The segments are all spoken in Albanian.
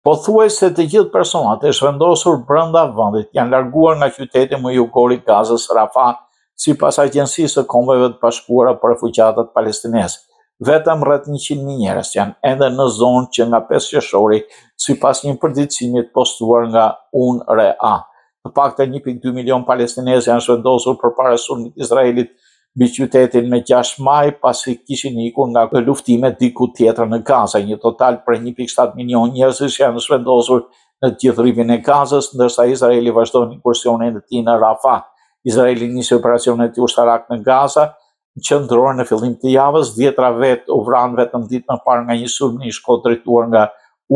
Pothuajse të gjithë personat e zhvendosur brenda vendit janë larguar nga qyteti më jugor i Gazës, Rafah, sipas Agjencisë së Kombeve të Bashkuara për Refugjatët Palestinezë. Vetëm rreth 100 mijë njerëz janë ende në zonë që nga pesë qershori, sipas një përditësimi të postuar nga UNRWA. Të paktën 1.2 milionë palestinezë janë zhvendosur përpara sulmit të Izraelit mbi qytetin më gjashtë maj pasi kishin ikur nga luftimet diku tjetër në Gaza. Një total prej një pikë shtatë milionë njerëzish janë zhvendosur në të gjithë Rripin e Gazës, ndërsa Izraeli vazhdon inkursionin e tij në Rafah. Izraeli nisi operacionin e tij ushtarak në Gazën Qendrore në fillim të javës, dhjetra vetë u vranë vetëm ditë më parë nga një sulm në një shkollë drejtuar nga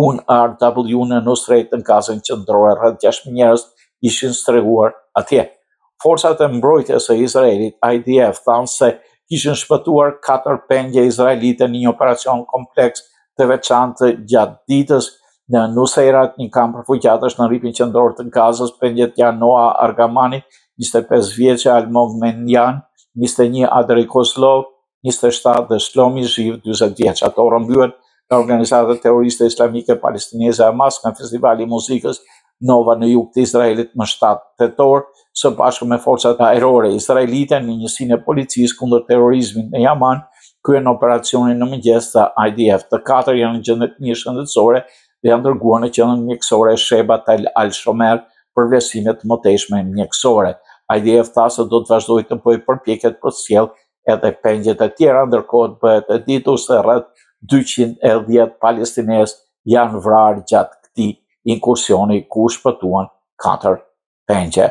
UNRWA në Nuseirat në Gazën Qendrore. Rreth gjashtë mijë njerëz ishin strehuar atje. Forcat e Mbrojtjes së Izraelit, IDF, thanë se kishin shpëtuar katër pengje izraelite në një operacion kompleks të veçantë gjatë ditës në Nuseirat, një kamp refugjatësh në rripin qendror të Gazës, pengjet janë Noa Argamani, 25 vjeçe, Almog Menjan, 21 Andrei Kozlov, njëzet e shtatë dhe Shlomi Zhiv, dyzet vjeç. Ato u rrëmbyen nga organizata terroriste islamike palestineze Hamas nga festivali i muzikës Nova në jug të Izraelit më shtatë tetor, së bashku me forcat ajrore izraelite në njësinë e policisë kundër terrorizmit në Yaman, kryen operacionin në mëngjes, tha IDF. Të katër janë në gjendje të mirë shëndetësore dhe janë dërguar në qendrën mjekësore Sheba Tel HaShomer për vlerësime të mëtejshme mjekësore. IDF tha se do të vazhdojë të bëjë përpjekjet për të sjellë edhe pengjet e tjera, ndërkohë bëhet e ditur se rreth 210 palestinezë janë vrarë gjatë këtij inkursioni ku shpëtuan 4 pengje.